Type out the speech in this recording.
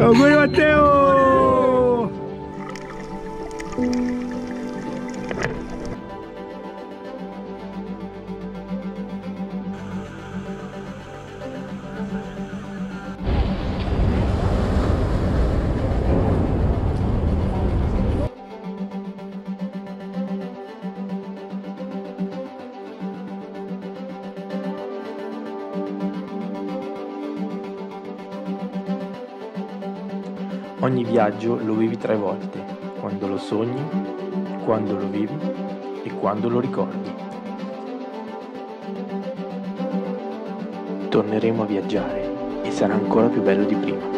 어, 여기 왔대요. Ogni viaggio lo vivi tre volte, quando lo sogni, quando lo vivi e quando lo ricordi. Torneremo a viaggiare e sarà ancora più bello di prima.